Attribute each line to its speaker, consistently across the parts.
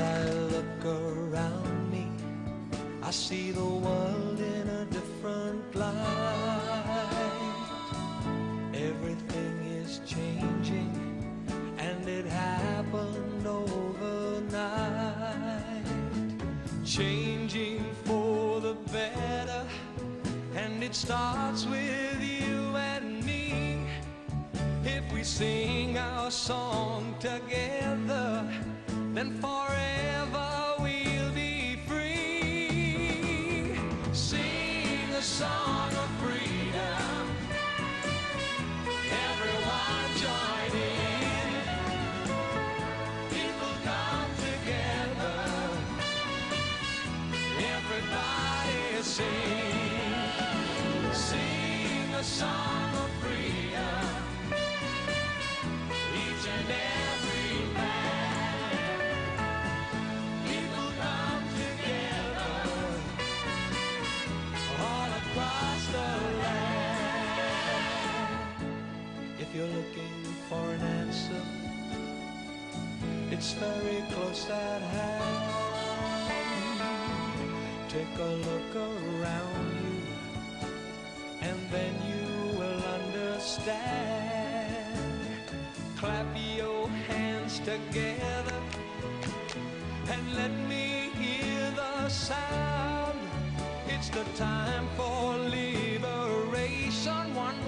Speaker 1: I look around me, I see the world in a different light. Everything is changing, and it happened overnight. Changing for the better, and it starts with you and me. If we sing our song together, then forever Sing. Sing song of freedom. Each and every man. People come together all across the land. If you're looking for an answer, it's very close at hand. Take a look around you, and then you will understand. Clap your hands together and let me hear the sound. It's the time for liberation, one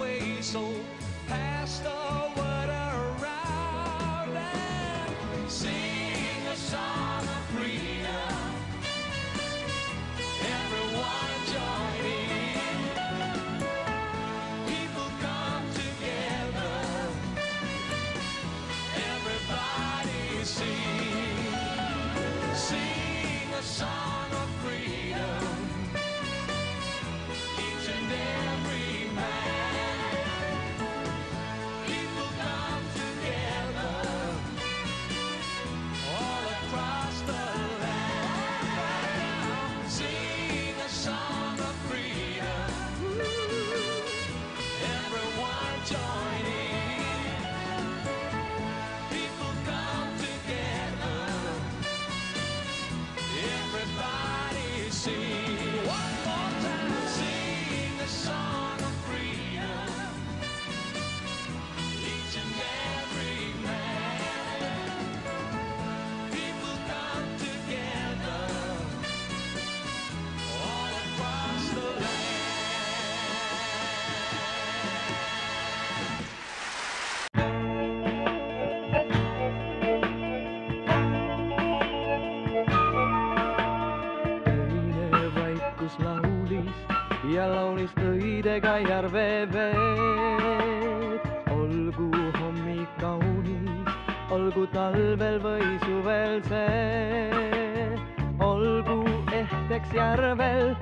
Speaker 2: ja laulis õidega järve veed. olgu hommik kaunis, olgu talvel või suvel see. olgu ehteks järvel,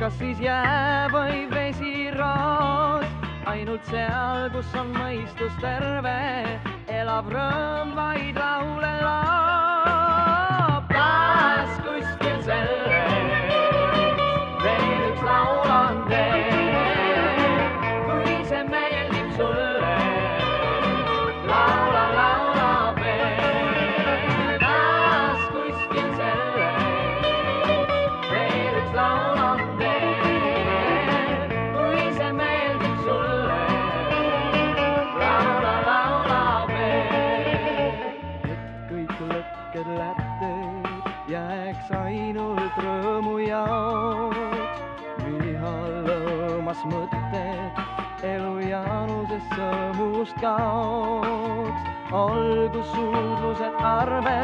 Speaker 2: kas siis jää või vesiroos. ainult seal, kus on mõistus terve, elab rõõm vaid laule loob. puhas mõtted, elu jaanusesse muust kaoks. olgu suudlused arve.